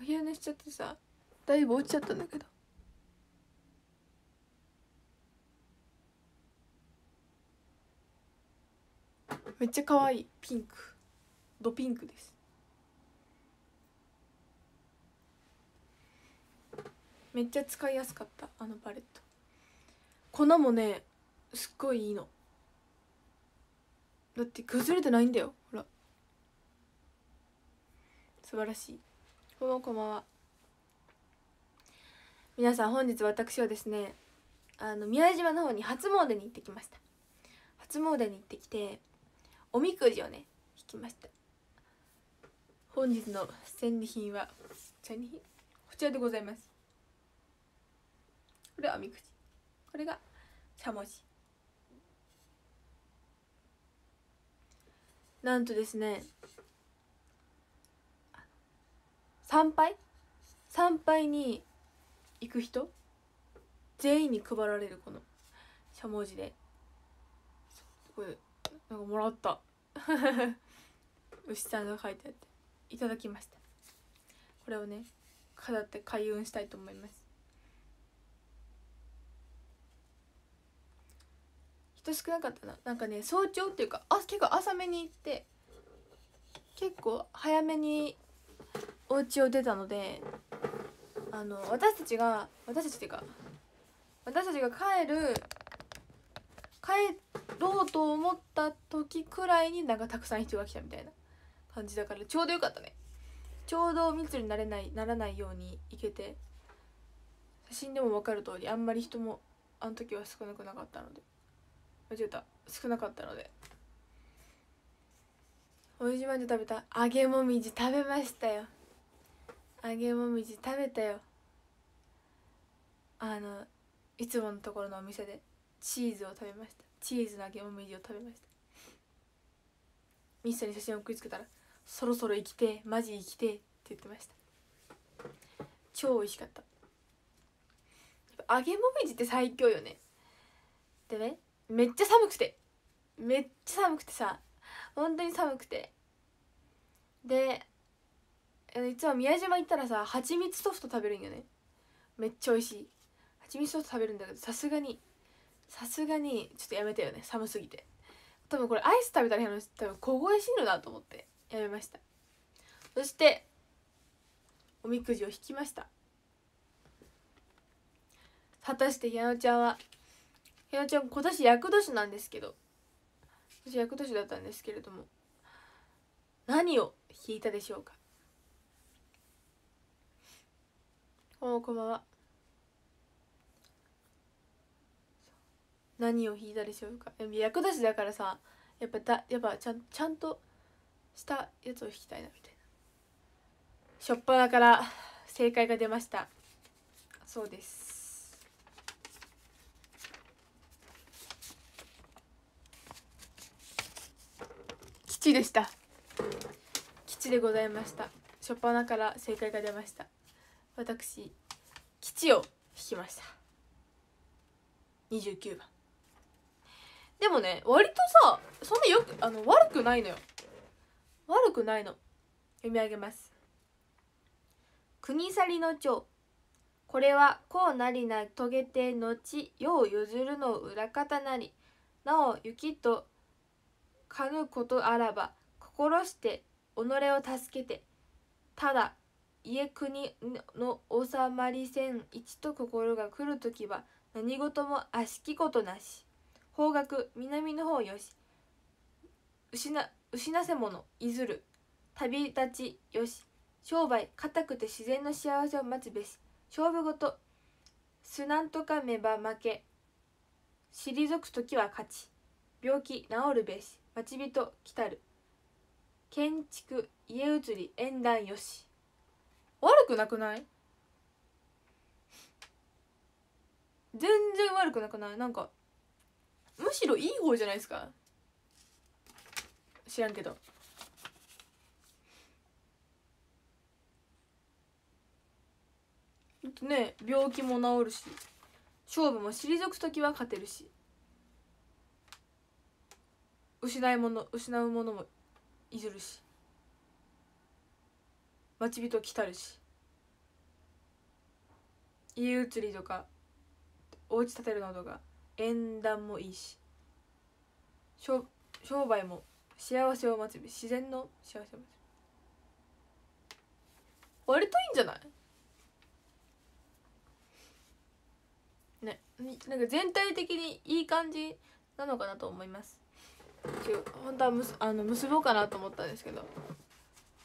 お昼寝しちゃってさだいぶ落ちちゃったんだけど。めっちゃ可愛い。ピンク。ドピンクです。めっちゃ使いやすかった。あのパレット。粉もねすっごいいいの。だって崩れてないんだよ。ほら。素晴らしい。このこんばんは。皆さん本日私はですねあの宮島の方に初詣に行ってきました。初詣に行ってきておみくじをね引きました。本日の戦利品は戦利品こちらでございます。これはおみくじ。これがしゃもじ。なんとですね参拝？参拝に行く人？全員に配られるこのしゃもじで。これなんかもらった。牛さんが書いてあって。いただきました。これをね飾って開運したいと思います。人少なかったな。なんかね早朝っていうかあ結構浅めに行って結構早めにお家を出たのであの私たちが私たちっていうか私たちが帰る帰ろうと思った時くらいになんかたくさん人が来たみたいな感じだからちょうどよかったね。ちょうど密になれないならないように行けて写真でも分かる通りあんまり人もあの時は少なくなかったので間違えた。少なかったので。おいしまんじゅう食べた。揚げもみじ食べましたよ。揚げもみじ食べたよ。あのいつものところのお店でチーズを食べました。チーズの揚げもみじを食べました。ミスに写真を送りつけたら「そろそろ生きてマジ生きて」って言ってました。超美味しかった。揚げもみじって最強よね。でねめっちゃ寒くて。めっちゃ寒くてさ本当に寒くて。でいつも宮島行ったらさ蜂蜜ソフト食べるんよね。めっちゃ美味しい。蜂蜜ソフト食べるんだけどさすがにさすがにちょっとやめたよね。寒すぎて。多分これアイス食べたら多分凍え死ぬなと思って。やめました。そしておみくじを引きました。果たしてひなちゃんはひなちゃん今年厄年なんですけど今年厄年だったんですけれども何を引いたでしょうか？おこんばんは。何を引いたでしょうか。役立ちだからさやっぱだやっぱちゃんちゃんとしたやつを引きたいなみたいな。しょっぱなから正解が出ました。そうです。吉でした。吉でございました。しょっぱなから正解が出ました。私吉を引きました。29番。でもね割とさそんなよくあの悪くないのよ。悪くないの。読み上げます。国去の長これはこうなりな遂げて後世を譲るの裏方なり。なお雪とかぬことあらば心して己を助けて。ただ家国の収まりせん一と心が来る時は何事も悪しきことなし。方角南の方よし。失失せ者いずる。旅立ちよし。商売固くて自然の幸せを待つべし。勝負事すなんとかめば負け。退く時は勝ち。病気治るべし。待ち人来たる。建築家移り縁談よし。悪くなくない？全然悪くなくない？なんかむしろいい方じゃないですか？知らんけど。ね病気も治るし勝負も退く時は勝てるし失いもの失うものもいずるし。待ち人来たるし。家移りとかお家建てるのとか縁談もいいし。商商売も幸せを待つ自然の幸せを待つ割といいんじゃない？ねなんか全体的にいい感じなのかなと思います。本当はむすあの結ぼうかなと思ったんですけど。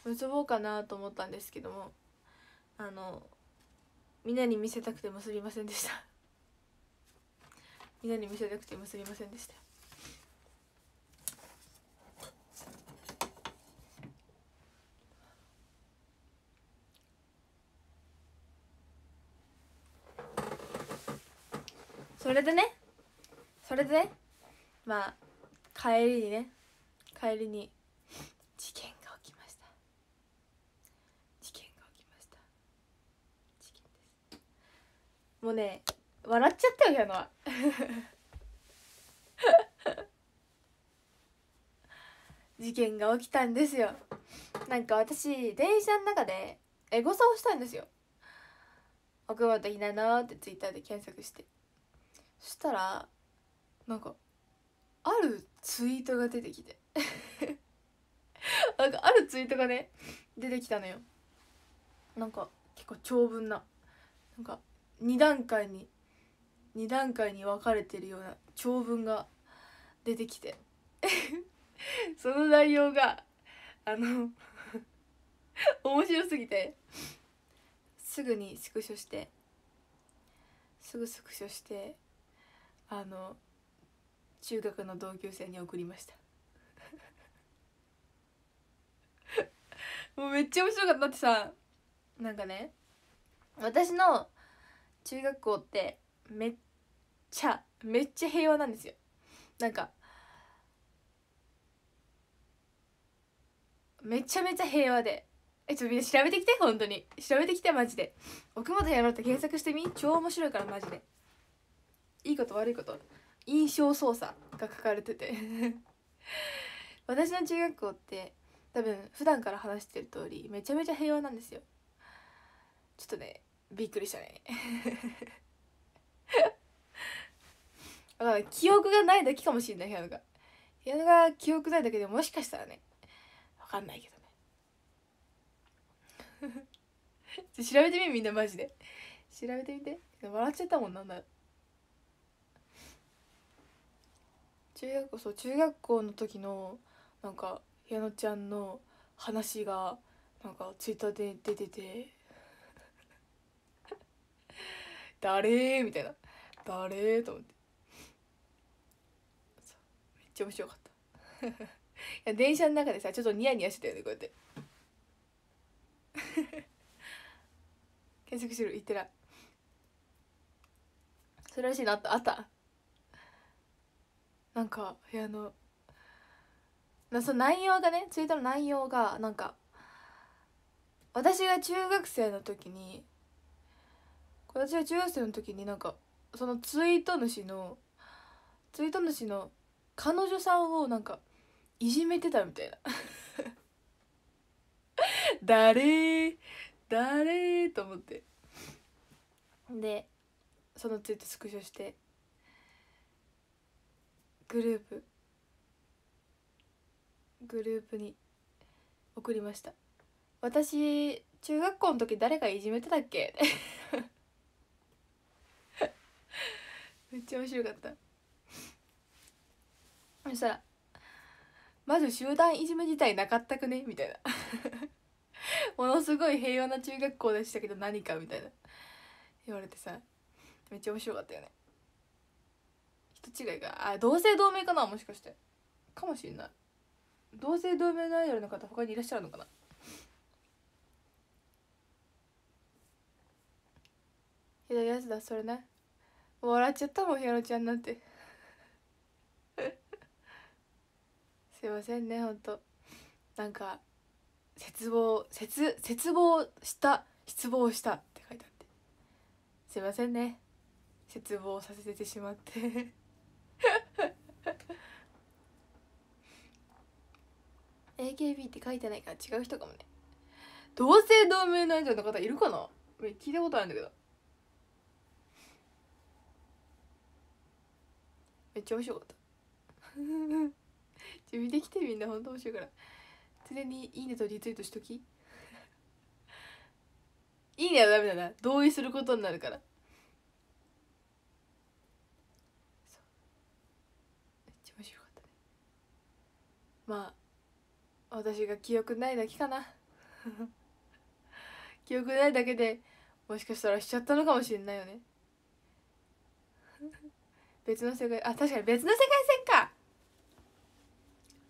結ぼうかなと思ったんですけどもあのみんなに見せたくて結びませんでした。みんなに見せたくて結び ませんでした。それでねそれでねまあ帰りにね帰りに事件が起きました事件が起きました事件ですもうね笑っちゃったよ矢野は。事件が起きたんですよ。なんか私電車の中でエゴサをしたんですよ。奥本ひなのってツイッターで検索して。そしたらなんかあるツイートが出てきて。なんかあるツイートがね出てきたのよ。なんか結構長文な。なんか2段階に2段階に分かれてるような長文が出てきて。その内容があの 面白すぎてすぐにスクショしてすぐスクショしてあの中学の同級生に送りました。もうめっちゃ面白かった。ってさなんかね私の中学校ってめっちゃめっちゃ平和なんですよ。なんかめちゃめちゃ平和で。えちょっとみんな調べてきて本当に。調べてきてマジで。奥本やろうって検索してみ？超面白いからマジで。いいこと悪いこと。印象操作が書かれてて。私の中学校って多分普段から話してる通りめちゃめちゃ平和なんですよ。ちょっとねびっくりしたね。だから記憶がないだけかもしれない部屋が。部屋が記憶ないだけでもしかしたらね分かんないけどね。調べてみみんなマジで。調べてみて。笑っちゃったもんなんだ。中学校そう中学校の時のなんか矢野ちゃんの話がなんかツイッターで出てて。誰？みたいな。誰？と思って。めっちゃ面白かった。いや電車の中でさちょっとニヤニヤしてたよねこうやって。検索してる。言ってないそれらしいのあったあった。なんか部屋のなその内容がねツイートの内容がなんか私が中学生の時に私が中学生の時になんかそのツイート主のツイート主の彼女さんをなんかいじめてたみたいな。誰？誰？と思って。でそのツイートスクショしてグループグループに送りました私中学校の時誰かいじめてたっけ？めっちゃ面白かった。そしたら「まず集団いじめ自体なかったくね?」みたいな。ものすごい平和な中学校でしたけど何かみたいな。言われてさめっちゃ面白かったよね。人違いがあ同姓同名かな？もしかして。かもしれない。同姓同名のアイドルの方他にいらっしゃるのかな？いやつだそれね。笑っちゃったもんひやろちゃんなんて。すいませんねほんと。なんか絶望絶絶望した失望したって書いてあって。すいませんね。絶望させてしまって。AKB って書いてないから違う人かもね。同姓同名のアイドルの方いるかな？聞いたことあるんだけど。めっちゃ面白かった。ちょ見てきてみんなほんと面白いから。常にいいねとリツイートしとき。いいねはダメだな。同意することになるから。めっちゃ面白かったね。まあ私が記憶ないだけかな。記憶ないだけでもしかしたらしちゃったのかもしれないよね。別の世界あ確かに別の世界線か。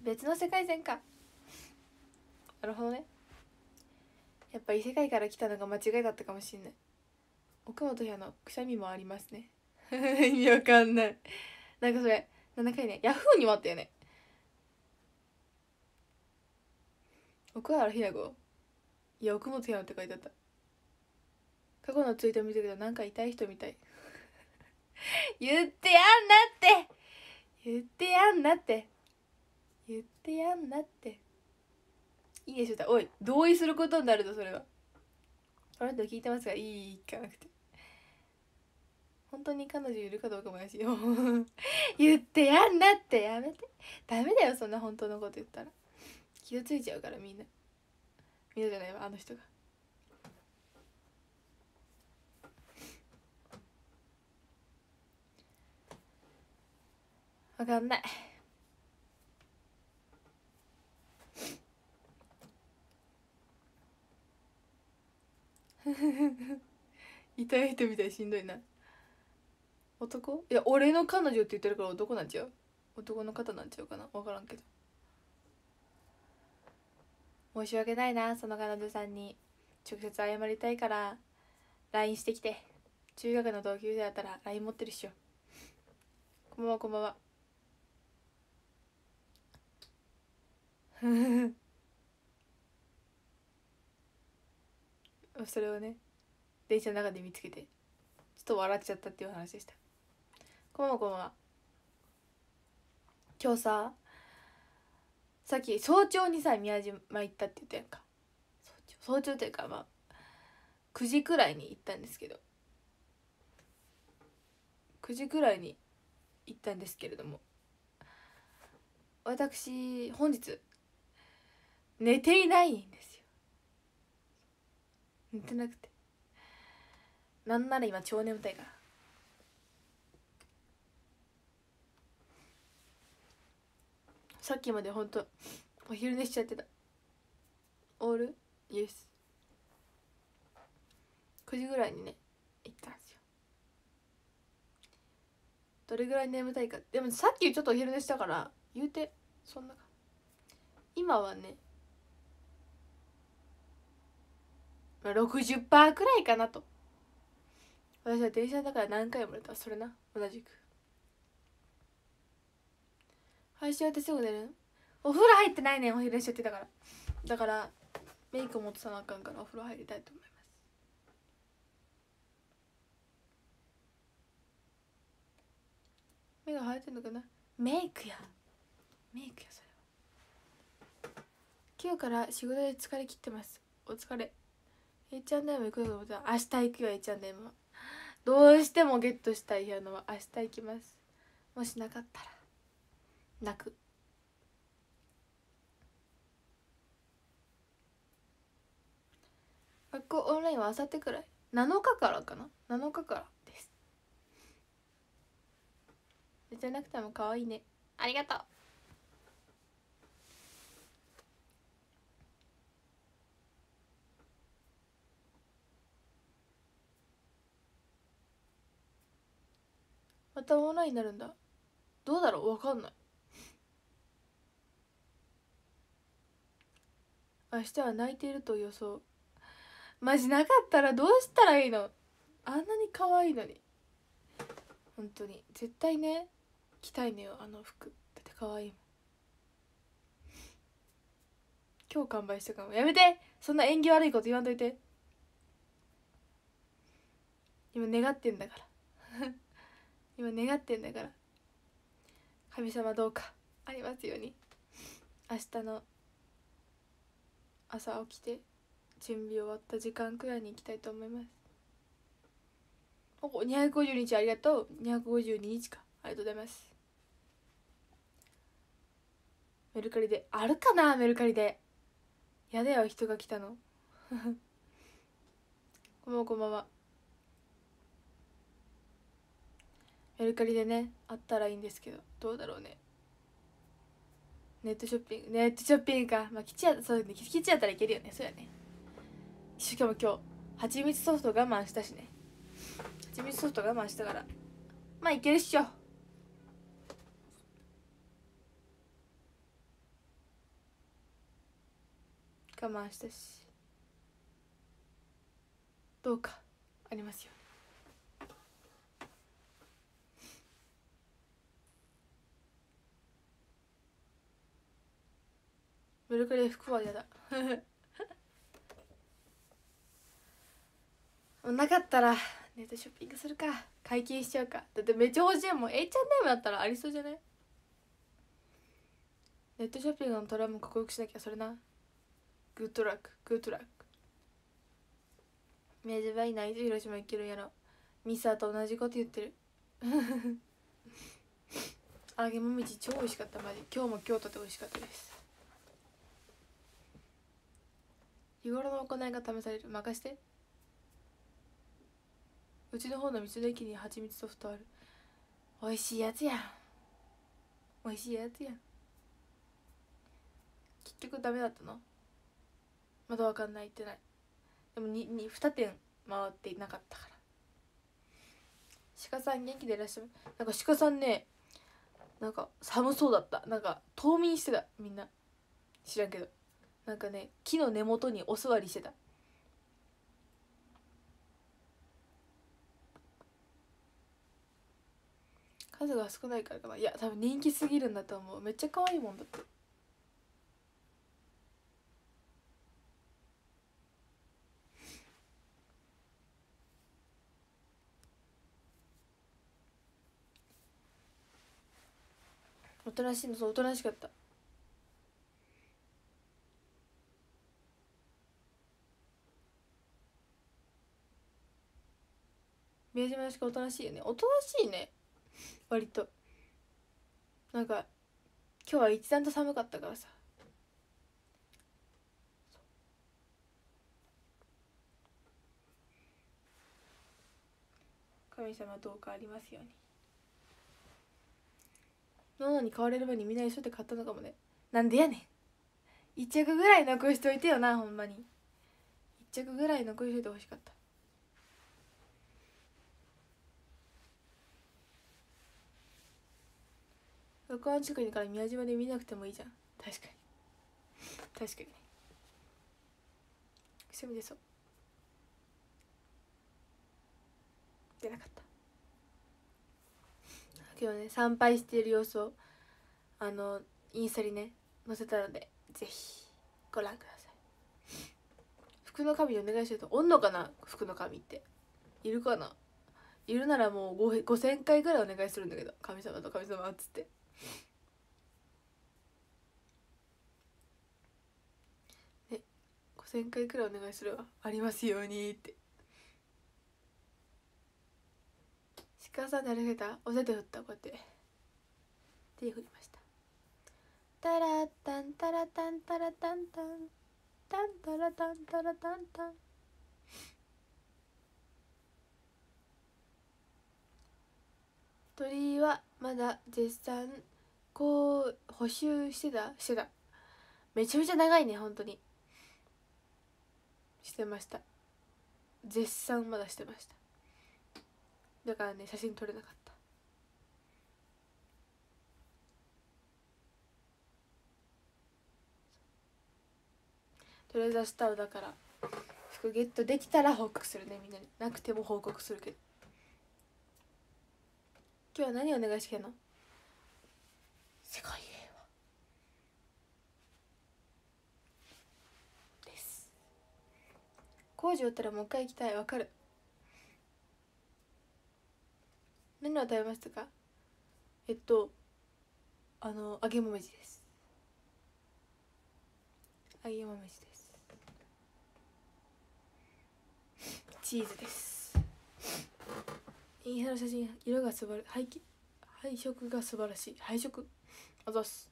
別の世界線か。なるほどね。やっぱ異世界から来たのが間違いだったかもしれない。奥本部屋のくしゃみもありますね。意味わかんない。なんかそれ7回ね。ヤフーにもあったよね。奥原ひな子。いや奥本部屋って書いてあった。過去のツイート見たけどなんか痛い人みたい。言ってやんなって。言ってやんなって。言ってやんなって。いいでしょおい同意することになるとそれは。この人聞いてますがいいかなくて。本当に彼女いるかどうかもやしよ 言ってやんなって。やめて。ダメだよそんな本当のこと言ったら。傷ついちゃうからみんな。みんなじゃないわあの人が。わかんない。痛い人みたいしんどいな。男？いや俺の彼女って言ってるから男なんちゃう？男の方なんちゃうかな？分からんけど。申し訳ないなその彼女さんに。直接謝りたいから LINE してきて。中学の同級生だったら LINE 持ってるっしょ。こんばんはこんばんは。それをね電車の中で見つけてちょっと笑っちゃったっていう話でした。こんばんはこんばんは今日ささっき早朝にさ宮島行ったって言ったやんか。早朝早朝というかまあ9時くらいに行ったんですけど。9時くらいに行ったんですけれども。私本日寝ていないんですよ。寝てなくて。なんなら今超眠たいから。さっきまでほんとお昼寝しちゃってた。オール？イエス9時ぐらいにね行ったんですよ。どれぐらい眠たいか。でもさっきちょっとお昼寝したから言うてそんな今はねまあ、60%くらいかなと。私は電車だから何回も寝た。それな。同じく。配信終わってすぐ寝る？お風呂入ってないねん。お昼寝しちゃってたから。だからメイク持ってさなあかんからお風呂入りたいと思います。目が生えてんのかな？メイクや。メイクやそれは。今日から仕事で疲れ切ってます。お疲れ。H&M 行くと思ったら明日行くよ H&M どうしてもゲットしたいのは明日行きます。もしなかったら泣く。学校オンラインはあさってくらい？7日からかな？7日からです。じゃなくても可愛いね。ありがとう。またオンラインになるんだ。どうだろう？わかんない。明日は泣いていると予想。マジなかったらどうしたらいいの？あんなに可愛いのに。本当に。絶対ね。着たいのよあの服。だって可愛いもん。今日完売したかも。やめて！そんな縁起悪いこと言わんといて。今願ってんだから。今願ってんだから神様どうかありますように。明日の朝起きて準備終わった時間くらいに行きたいと思います。お250日ありがとう。252日かありがとうございます。メルカリであるかな？メルカリで。やだよ人が来たの。こんばんはメルカリでねあったらいいんですけどどうだろうね。ネットショッピングネットショッピングか。まあ基地やそうね。基地やったらいけるよね。そうやね。しかも今日蜂蜜ソフト我慢したしね。蜂蜜ソフト我慢したから。まあいけるっしょ。我慢したし。どうか。ありますよ。メルカリ服は嫌だ。なかったらネットショッピングするか。解禁しちゃうか。だってめっちゃ欲しいもん。H&M だったらありそうじゃない？ネットショッピングのトラムかっこよくしなきゃそれな。グッドラック。グッドラック。宮島いないと広島行けるやろ。ミサと同じこと言ってる。揚げもみじ超美味しかった。マジ。今日も京都で美味しかったです。日頃の行いが試される。任して。うちの方の道の駅に蜂蜜ソフトある。美味しいやつやん。美味しいやつや結局ダメだったの。まだわかんないってない。でも 2, 2, 2点回っていなかったから。鹿さん元気でいらっしゃる？なんか鹿さんねなんか寒そうだった。なんか冬眠してた。みんな。知らんけど。なんかね木の根元にお座りしてた。数が少ないからかな。いや多分人気すぎるんだと思う。めっちゃ可愛いもんだって。おとなしいのそうおとなしかった。宮島のしかおとなしいよね。おとなしいね。割と。なんか今日は一段と寒かったからさ。神様どうかありますように。ノに買われる前にみんな一緒で買ったのかもね。なんでやねん。1着ぐらい残しといてよなほんまに。1着ぐらい残しといてほしかった。録音近くにから宮島で見なくてもいいじゃん。確かに。確かに。くしゃみ出そう。出なかった。今日ね参拝している様子をあのインスタにね載せたのでぜひご覧ください。服の神お願いしてるとおんのかな？服の神って。いるかな？いるならもう5000回ぐらいお願いするんだけど神様と神様っつって。ね5000回くらいお願いするわ。ありますようにって。鹿さんで歩けた？お手で振った？こうやって。手振りました。タラタンタラタンタラタンタンタンタラタンタラタン。タン鳥はまだ絶賛。こう補修してた？してた。めちゃめちゃ長いね本当に。してました。絶賛まだしてました。だからね写真撮れなかった。とりあえず明日はだから服ゲットできたら報告するねみんなに。なくても報告するけど。今日は何お願いしてんの？世界平和です。工事終わったらもう一回行きたい。わかる。何を食べましたか。えっとあの揚げもみじです。揚げもみじです。チーズです。インスタの写真色が素晴らしい。配色が素晴らしい。配色。あざす。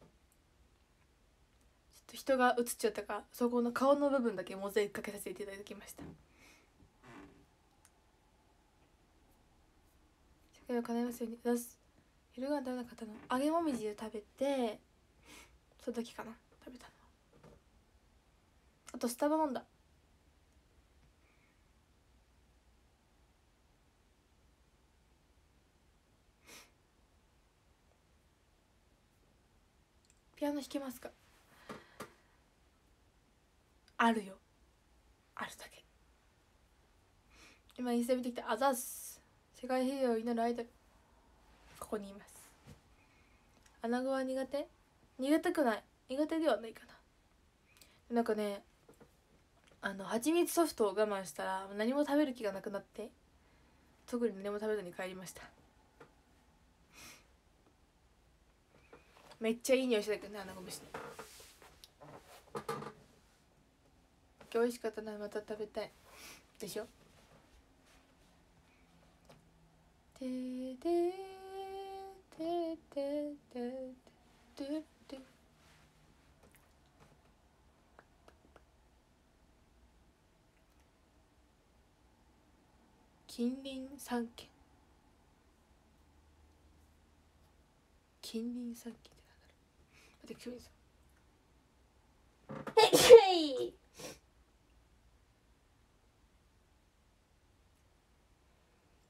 人が映っちゃったか。らそこの顔の部分だけモザイクかけさせていただきました。社会を叶えますように。出す昼ご飯食べなかったの揚げもみじで食べてその時かな。食べたの。あとスタバ飲んだ。ピアノ弾けますか？あるよ。あるだけ。今インスタ見てきたあざっす。世界平和を祈るアイドル。ここにいます。穴子は苦手？苦手くない。苦手ではないかな。なんかねあの蜂蜜ソフトを我慢したら何も食べる気がなくなって特に何も食べずに帰りました。めっちゃいい匂いしてたけどね穴子飯ね今日美味しかったなまた食べたい。でしょ？てーてーてーてーてーて。ーてー近隣三県近隣三県ってなんだろう待っえです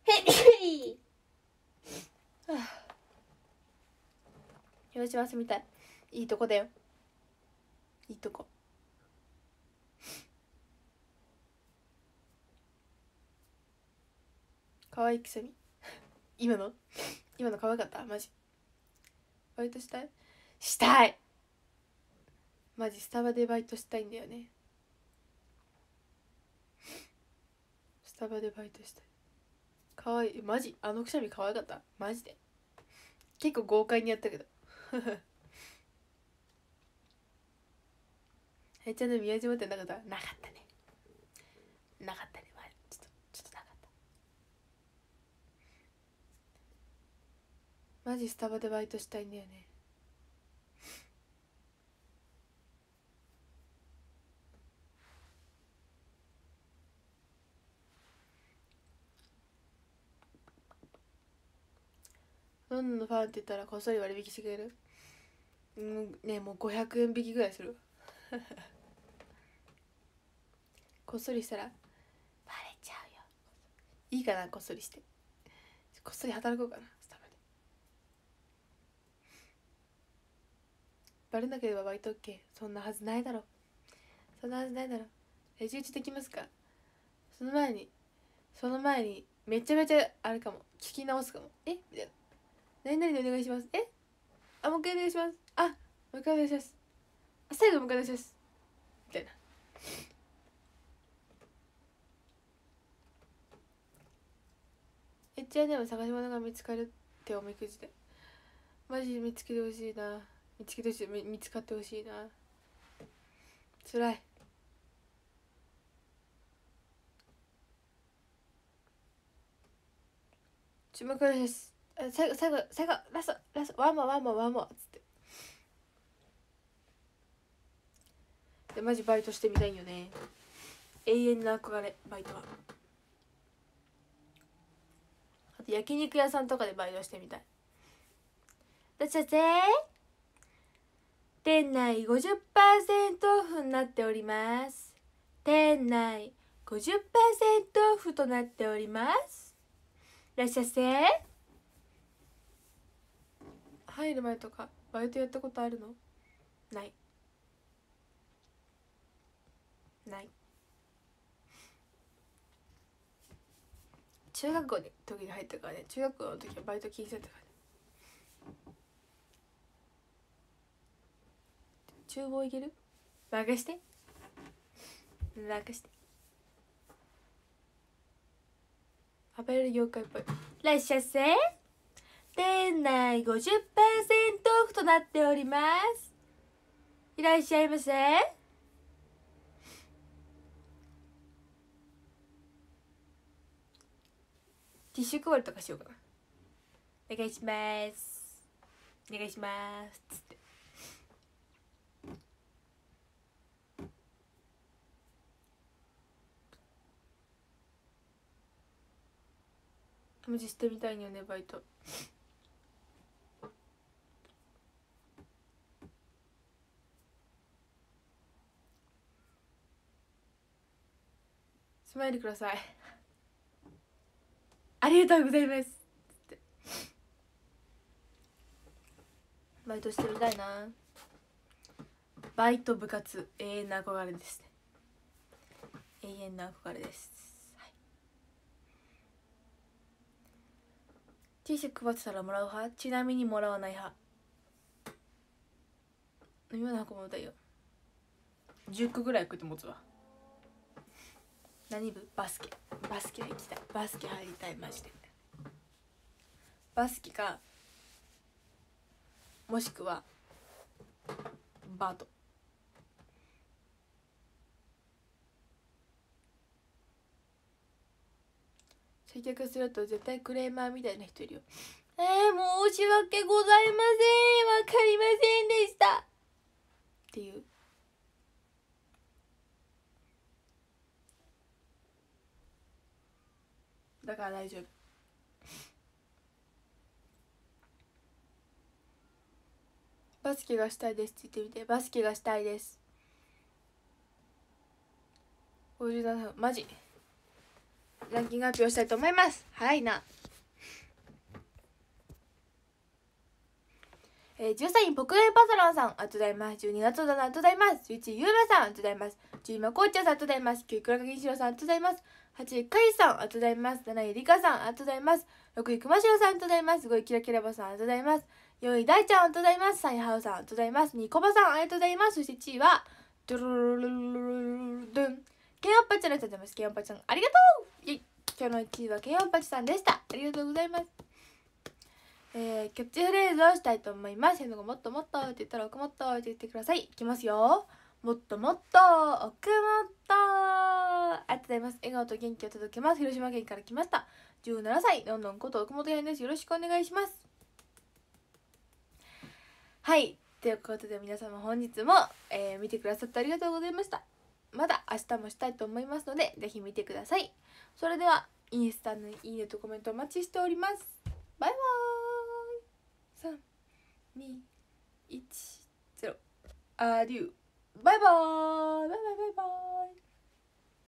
へいへい。はあ。広島住みたい。いいとこだよ。いいとこ。可愛いくせに。今の？今の可愛かった？マジ。バイトしたい？したい。マジスタバでバイトしたいんだよね。スタバでバイトしたい。可愛いマジあのくしゃみ可愛かった。マジで。結構豪快にやったけど。えちゃんの宮島ってなかった？なかったね。なかったね。ちょっとちょっとなかった。マジスタバでバイトしたいんだよね。どんなのファンって言ったらこっそり割引してくれる？うんねもう500円引きぐらいする。こっそりしたら？バレちゃうよ。いいかなこっそりして。こっそり働こうかなスタバで。バレなければバイト OK そんなはずないだろ。そんなはずないだろ。レジ打ちできますか？その前にその前にめちゃめちゃあれかも。聞き直すかも。え？みたいな何々でお願いします。え？あもう一回お願いします。あもう一回お願いします。あ最後もう一回お願いします。みたいな。えじゃあでも探し物が見つかるっておみくじで。マジで見つけてほしいな。見つけてほしい。見つかってほしいな。辛い。注目です。最後最後最後ラストラストワンモアワンモアワンモっつって。でマジバイトしてみたいんよね。永遠の憧れバイトは。あと焼肉屋さんとかでバイトしてみたい。どっちだぜ店内50%オフになっております。店内50%オフとなっております。いらっしゃいませ。入る前とかバイトやったことあるの？ない。ない。中学校で時に入ったからね。中学校の時はバイト禁止だったからね。厨房いける？任して。任して。アパレル業界っぽい。いらっしゃいませ店内50%オフとなっております。いらっしゃいませ。ティッシュ配りとかしようかな。お願いします。お願いします。つって。無視してみたいよねバイトスマイルください。ありがとうございます。って。バイトしてみたいな。バイト部活永遠な憧れですね。永遠な憧れです、はい、T シャツ配ってたらもらう派？ちなみにもらわない派。飲み物運ぶのだよ。10個ぐらい食って持つわ。何部？バスケ。バスケ行きたい。バスケ入りたいマジで。バスケかもしくはバート。接客すると絶対クレーマーみたいな人いるよ。えー、申し訳ございません。わかりませんでした。っていう。だから大丈夫バスケがしたいですって言ってみてバスケがしたいです57マジ？ランキング発表したいと思います早いなえー、13位、ポクレパサロンさん、ありがとうございます。12月だな、ありがとうございます。11位、ゆうまさん、ありがとうございます。10位、まこっちゃんさん、ありがとうございます。9位、倉垣しろさん、ありがとうございます。8位、かいさん、ありがとうございます。7位、りかさん、ありがとうございます。6位、くましろさん、ありがとうございます。5位、キラキラバさん、ありがとうございます。4位、大ちゃん、ありがとうございます。3位、はうさん、ありがとうございます。2位、こばさん、ありがとうございます。そして1位は、ドゥルルルルルルルン。ケンオッパちゃんありがとうございます。ケンオッパちゃん、ありがとうイェ今日の1位はケンオッパチさんでした。ありがとうございます。えー、キャッチフレーズをしたいと思います。もっともっとって言ったら奥もっとって言ってください。いきますよ。もっともっと奥もっとありがとうございます。笑顔と元気を届けます。広島県から来ました。17歳、ロンドンこと奥本やんです。よろしくお願いします。はい。ということで皆様本日も、えー、見てくださってありがとうございました。まだ明日もしたいと思いますので、ぜひ見てください。それでは、インスタのいいねとコメントお待ちしております。バイバーイ !3、2、1、0。アデュー。バイバーイ。バイバイバイバイ。